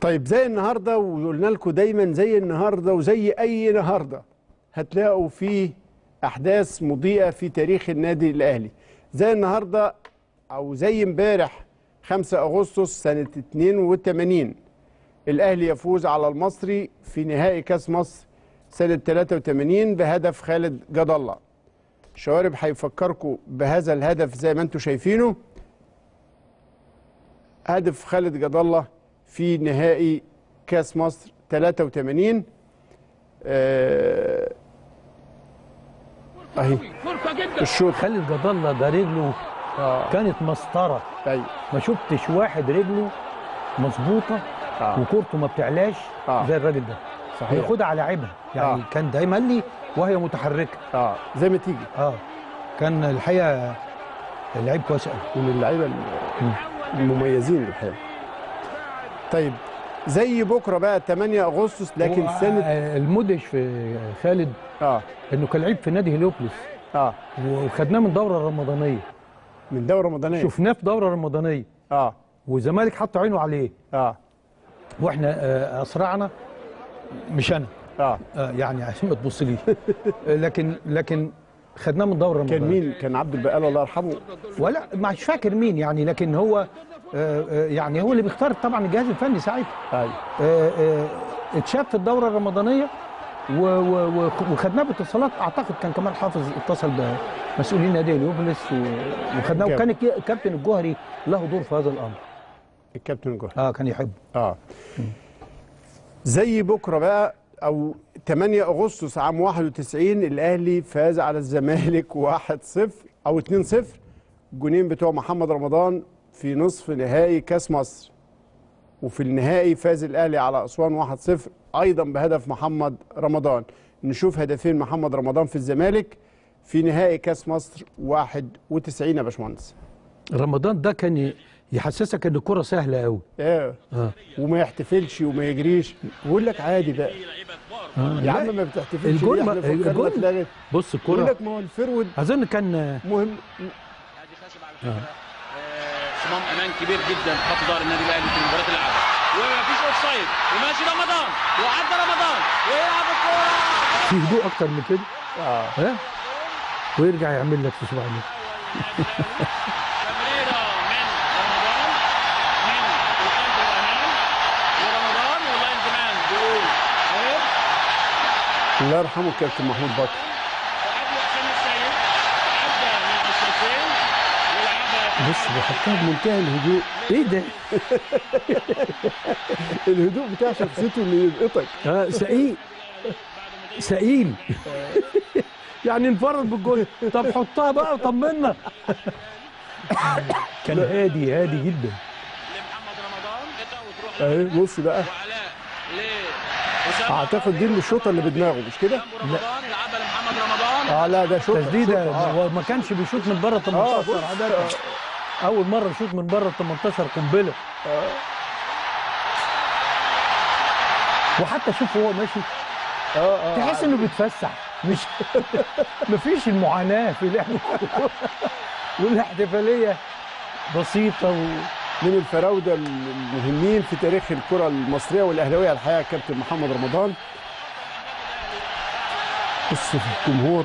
طيب زي النهارده وقلنا لكم دايما زي النهارده وزي أي نهارده هتلاقوا فيه أحداث مضيئة في تاريخ النادي الأهلي. زي النهارده أو زي امبارح 5 أغسطس سنة 82 الأهلي يفوز على المصري في نهائي كأس مصر سنة 83 بهدف خالد جد الله شوارب هيفكركم بهذا الهدف زي ما أنتم شايفينه. هدف خالد جد الله في نهائي كاس مصر 83 آه، أهي. الشوط. خالد جد الله ده رجله آه. كانت مسطرة. أيوه. ما شفتش واحد رجله مظبوطة آه. وكورته ما بتعلاش آه. زي الراجل ده. صحيح. بياخدها على عيبها. يعني آه. كان دايما لي وهي متحركة. آه. زي ما تيجي. آه. كان الحقيقة اللعيب كويس قوي من اللعيبة ال- المميزين الحقيقة. طيب زي بكرة بقى 8 أغسطس لكن سنة آه، المدهش في خالد آه. إنه كان لعيب في نادي هليوبلس آه. وخدناه من دورة رمضانية. من دورة رمضانية. شفناه في دورة رمضانية. آه. والزمالك حط عينه عليه. آه. وإحنا آه، أسرعنا. مش أنا. آه. آه، يعني عشان ما تبصليش آه، لكن لكن خدناه من دورة كان رمضانية. مين؟ كان عبد البقال الله يرحمه. ولا مش فاكر مين يعني لكن هو يعني هو اللي بيختار طبعا الجهاز الفني ساعتها. أيوه. آه، آه، اتشاف في الدورة الرمضانية وخدناه باتصالات. أعتقد كان كمال حافظ اتصل بمسؤولين نادي اليوبلس وخدناه. وكان الك- الكابتن الجوهري له دور في هذا الأمر. الكابتن الجوهري. آه كان يحبه. آه. زي بكرة بقى أو 8 أغسطس عام 91 الأهلي فاز على الزمالك 1-0 أو 2-0 جونين بتوع محمد رمضان في نصف نهائي كاس مصر وفي النهائي فاز الأهلي على أسوان 1-0 أيضا بهدف محمد رمضان. نشوف هدفين محمد رمضان في الزمالك في نهائي كاس مصر 91 يا باشمهندس. رمضان ده كان يحسسك إن الكرة سهلة قوي إيه آه. وما يحتفلش وما يجريش. ويقول لك عادي بقى يا عم ما بتحتفلش الجول؟ ما- الجول-. بص يقول الكره لك ما هو الفرود أظن كان آه، مهم. آه، صمام أمان كبير جدا في خط ظهر النادي الأهلي في المباراه اللي لعبها ومفيش offside وماشي رمضان. وعدى رمضان. ويلعب الكورة. في هدوء أكتر من كده؟ آه. ها ويرجع يعمل لك في صباع اليد. تمريرة من رمضان. من القلب الامام لرمضان واللاين كمان بيقول خير الله يرحمه الكابتن محمود بكر. وقبل حسين السيد. عدى من الشرفين بص بيحطها بمنتهى الهدوء. إيه ده؟ الهدوء بتاع شخصيته اللي يلقطك آه سئيل سئيل يعني انفرد بالجول. طب حطها بقى وطمنا كان هادي هادي جدا. أهي بص بقى. أعتقد دي الشوطة اللي بدماغه مش كده؟ رمضان آه لا ده شوطه تسديدة. آه. هو ما كانش بيشوط من بره ال 18 بص، عادة أول مرة يشوط من بره ال 18 قنبله وحتى شوف هو ماشي. آه آه تحس إنه بيتفسح. مش مفيش المعاناة في لعب. والاحتفالية بسيطة و... من الفراودة المهمين في تاريخ الكرة المصرية والأهلاوية. الحقيقة كابتن محمد رمضان. بص في الجمهور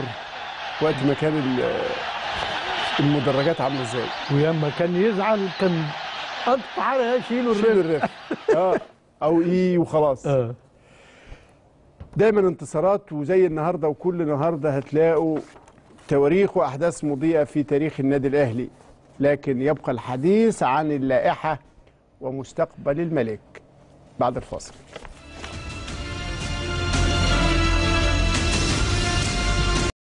وقت ما كان ال- المدرجات عاملة إزاي؟ ولما كان يزعل كان حاجة يشيله شيل الرف آه. أو إيه وخلاص. آه. دايما انتصارات وزي النهارده وكل النهارده هتلاقوا تواريخ وأحداث مضيئة في تاريخ النادي الأهلي. لكن يبقى الحديث عن اللائحة ومستقبل الملك بعد الفاصل.